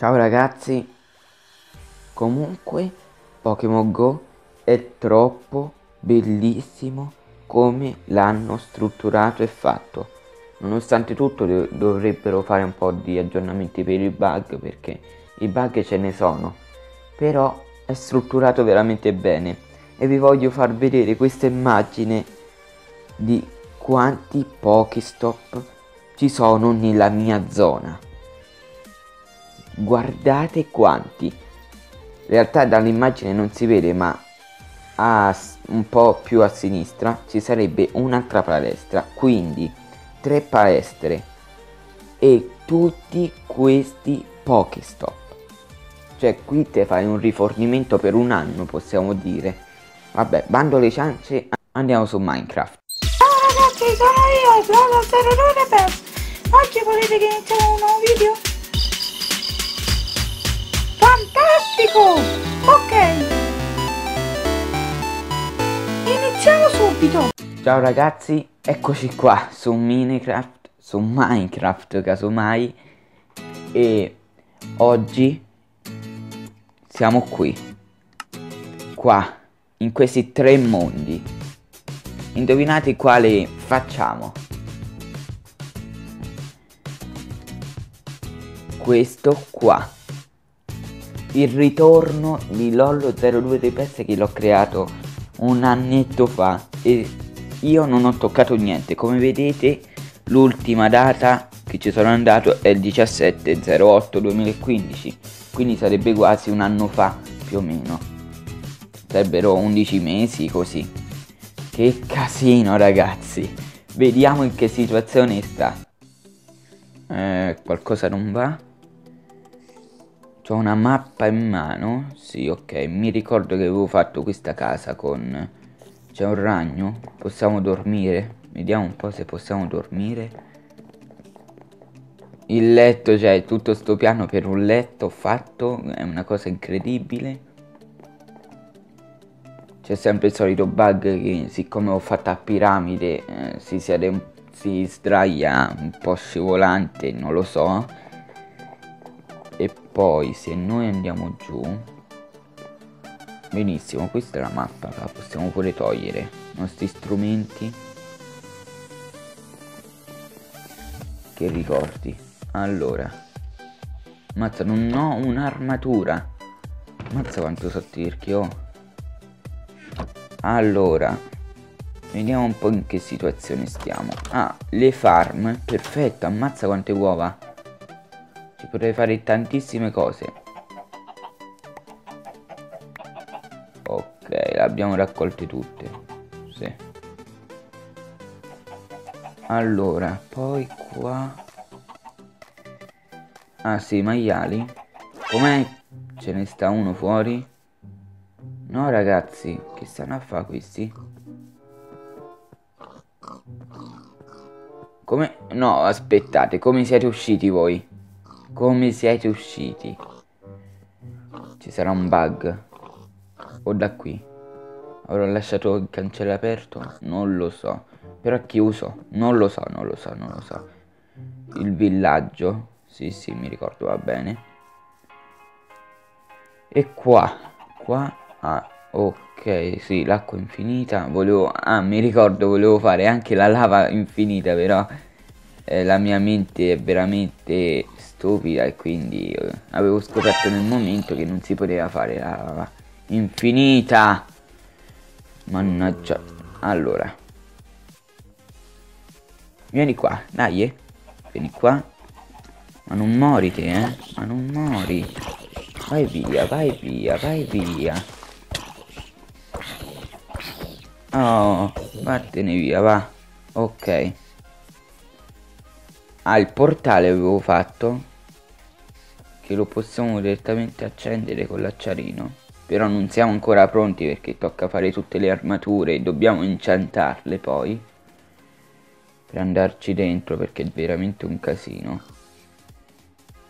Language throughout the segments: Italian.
Ciao ragazzi, comunque Pokémon Go è troppo bellissimo come l'hanno strutturato e fatto. Nonostante tutto dovrebbero fare un po' di aggiornamenti per i bug perché i bug ce ne sono, però è strutturato veramente bene. E vi voglio far vedere questa immagine di quanti Pokestop ci sono nella mia zona guardate quanti. In realtà dall'immagine non si vede ma a, un po' più a sinistra ci sarebbe un'altra palestra quindi tre palestre e tutti questi Pokestop cioè qui te fai un rifornimento per un anno possiamo dire. Vabbè bando le ciance andiamo su Minecraft. Ciao ragazzi sono io Floro 0 oggi volete che iniziamo un nuovo video? Fantastico! Ok! Iniziamo subito! Ciao ragazzi, eccoci qua su Minecraft, su Minecraft casomai e oggi siamo qui, qua, in questi tre mondi. Indovinate quale facciamo? Questo qua il ritorno di Lollo 02 DPS che l'ho creato un annetto fa e io non ho toccato niente. Come vedete l'ultima data che ci sono andato è il 17 08 2015 quindi sarebbe quasi un anno fa più o meno. Sarebbero 11 mesi così. Che casino ragazzi. Vediamo in che situazione sta. Eh, qualcosa non va ho una mappa in mano. Sì, ok. Mi ricordo che avevo fatto questa casa con... C'è un ragno. Possiamo dormire. Vediamo un po' se possiamo dormire. Il letto, cioè tutto sto piano per un letto fatto. È una cosa incredibile. C'è sempre il solito bug che siccome ho fatto a piramide eh, si, siede, si sdraia un po' scivolante, non lo so poi se noi andiamo giù benissimo questa è la mappa la possiamo pure togliere. I nostri strumenti. Che ricordi? Allora mazza non ho un'armatura. Mazza quanto sottirchi ho allora vediamo un po' in che situazione stiamo. Ah le farm perfetto ammazza quante uova ci potrei fare tantissime cose. Ok le abbiamo raccolte tutte. Sì. Allora poi qua. Ah sì maiali. Com'è? Ce ne sta uno fuori? No ragazzi che stanno a fare questi? Come? No aspettate come siete usciti voi come siete usciti? Ci sarà un bug? O da qui? Avrò lasciato il cancello aperto? Non lo so. Però è chiuso? Non lo so, non lo so, non lo so. Il villaggio? Sì, sì, mi ricordo, va bene. E qua? Qua? Ah, ok, sì, l'acqua infinita. Volevo... Ah, mi ricordo, volevo fare anche la lava infinita, però... Eh, la mia mente è veramente stupida e quindi eh, avevo scoperto nel momento che non si poteva fare la infinita. Mannaggia. Allora. Vieni qua dai eh. vieni qua. Ma non mori te eh. Ma non mori. Vai via vai via vai via. Oh vattene via va. Ok Ah, il portale avevo fatto che lo possiamo direttamente accendere con l'acciarino. Però non siamo ancora pronti perché tocca fare tutte le armature e dobbiamo inciantarle poi per andarci dentro perché è veramente un casino.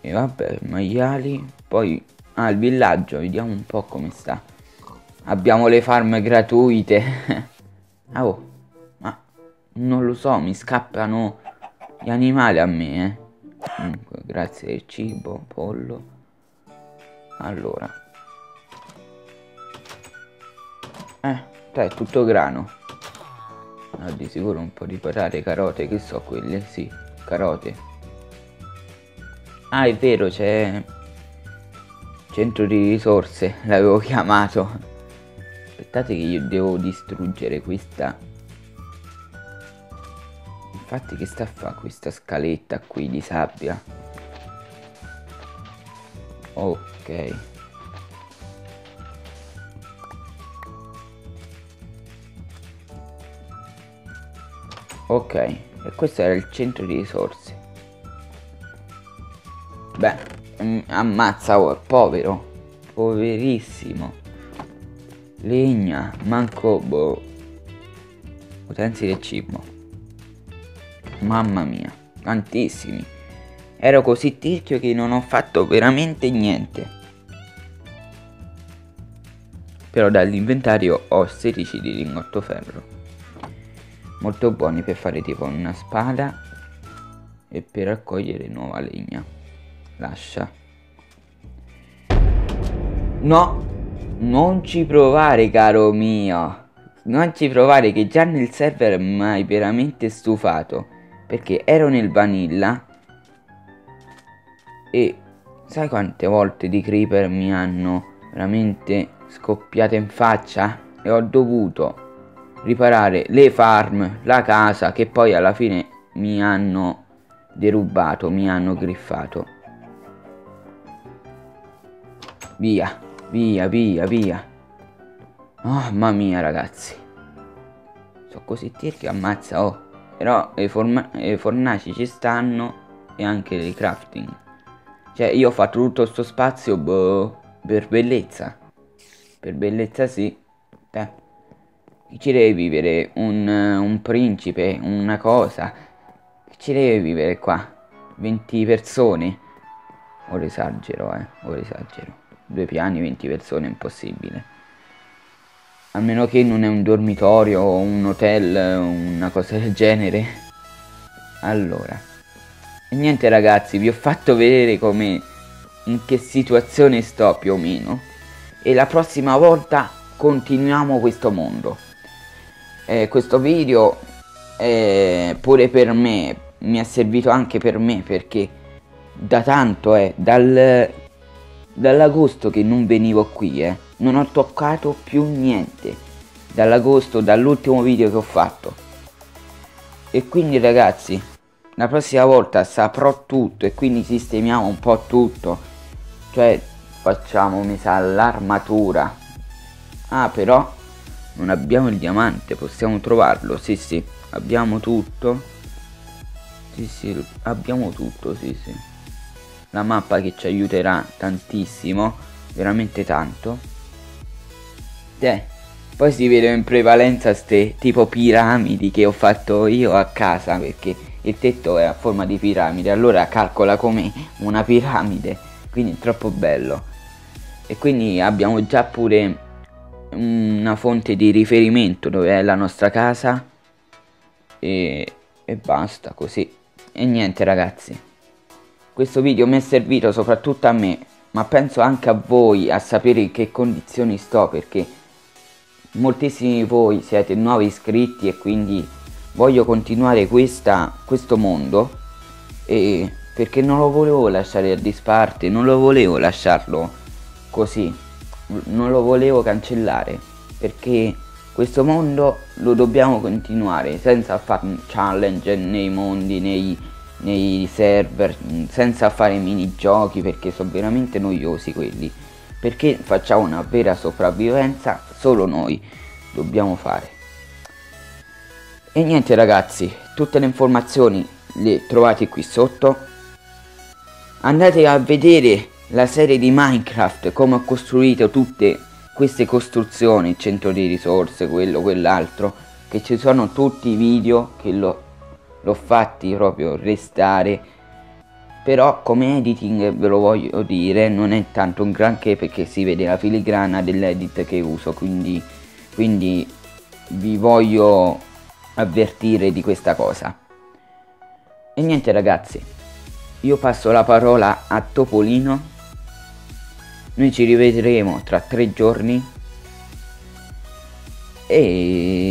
E vabbè maiali poi ah il villaggio vediamo un po' come sta. Abbiamo le farm gratuite. Ah, oh ma non lo so mi scappano gli animali a me eh. Comunque, grazie del cibo, pollo. allora. Eh dai tutto grano. Ah, di sicuro un po' di patate carote che so quelle sì carote. Ah è vero c'è centro di risorse l'avevo chiamato. Aspettate che io devo distruggere questa infatti che sta a fare questa scaletta qui di sabbia? Ok. Ok e questo era il centro di risorse. Beh mm, ammazza oh, povero poverissimo. Legna manco boh utensili e cibo mamma mia tantissimi. Ero così tirchio che non ho fatto veramente niente. Però dall'inventario ho 16 di lingotto ferro. Molto buoni per fare tipo una spada e per raccogliere nuova legna. Lascia. No non ci provare caro mio. Non ci provare che già nel server mi hai veramente stufato perché ero nel vanilla e sai quante volte di creeper mi hanno veramente scoppiato in faccia e ho dovuto riparare le farm, la casa che poi alla fine mi hanno derubato, mi hanno griffato. Via, via, via, via. Oh, mamma mia ragazzi. Sono così tir che ammazza, oh. Però le, le fornaci ci stanno e anche le crafting. Cioè io ho fatto tutto questo spazio boh, per bellezza. Per bellezza sì. Eh ci deve vivere un, un principe, una cosa. Ci deve vivere qua. 20 persone. Ora esagero, eh. Ora esagero. Due piani, 20 persone, impossibile. A meno che non è un dormitorio o un hotel, una cosa del genere. Allora. E niente ragazzi, vi ho fatto vedere come in che situazione sto più o meno. E la prossima volta continuiamo questo mondo eh, questo video eh, pure per me mi è servito anche per me perché da tanto eh, dal, dall'agosto che non venivo qui eh, non ho toccato più niente dall'agosto dall'ultimo video che ho fatto e quindi ragazzi la prossima volta saprò tutto e quindi sistemiamo un po' tutto cioè facciamo mi sa l'armatura ah però non abbiamo il diamante, possiamo trovarlo, sì sì, abbiamo tutto. Sì sì, abbiamo tutto, sì sì. La mappa che ci aiuterà tantissimo, veramente tanto. Eh, poi si vede in prevalenza ste tipo piramidi che ho fatto io a casa perché il tetto è a forma di piramide, allora calcola come una piramide, quindi è troppo bello. E quindi abbiamo già pure una fonte di riferimento dove è la nostra casa e, e basta così. E niente ragazzi, questo video mi è servito soprattutto a me, ma penso anche a voi a sapere in che condizioni sto perché moltissimi di voi siete nuovi iscritti e quindi voglio continuare questa, questo mondo e perché non lo volevo lasciare a disparte, non lo volevo lasciarlo così non lo volevo cancellare perché questo mondo lo dobbiamo continuare senza fare challenge nei mondi, nei, nei server, senza fare minigiochi perché sono veramente noiosi quelli. Perché facciamo una vera sopravvivenza solo noi dobbiamo fare. E niente ragazzi, tutte le informazioni le trovate qui sotto. Andate a vedere la serie di Minecraft, come ho costruito tutte queste costruzioni, il centro di risorse, quello, quell'altro, che ci sono tutti i video che l'ho, fatti proprio restare, però come editing ve lo voglio dire, non è tanto un granché perché si vede la filigrana dell'edit che uso, quindi, quindi vi voglio avvertire di questa cosa. E niente ragazzi, io passo la parola a Topolino Noi ci rivedremo tra tre giorni. E...